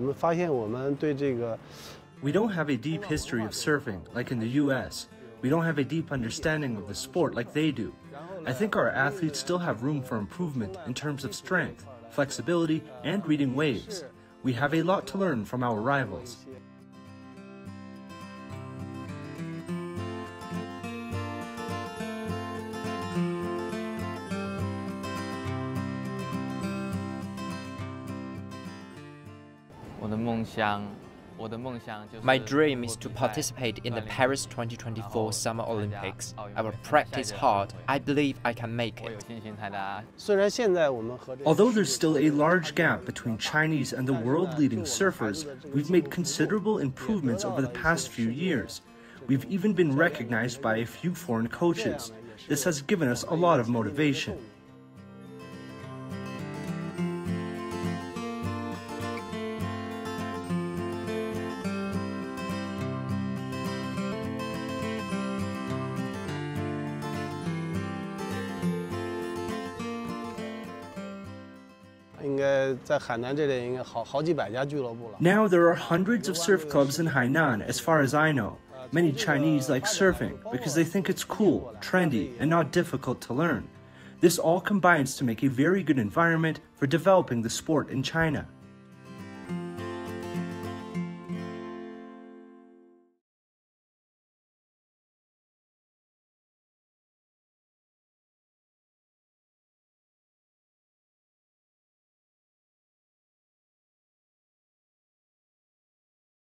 们发现我们对这个 We don't have a deep history of surfing like in the US. We don't have a deep understanding of the sport like they do. I think our athletes still have room for improvement in terms of strength, flexibility, and reading waves. We have a lot to learn from our rivals. My dream is to participate in the Paris 2024 Summer Olympics. I will practice hard. I believe I can make it. Although there's still a large gap between Chinese and the world leading surfers, we've made considerable improvements over the past few years. We've even been recognized by a few foreign coaches. This has given us a lot of motivation. Now there are hundreds of surf clubs in Hainan, as far as I know. Many Chinese like surfing because they think it's cool, trendy, and not difficult to learn. This all combines to make a very good environment for developing the sport in China.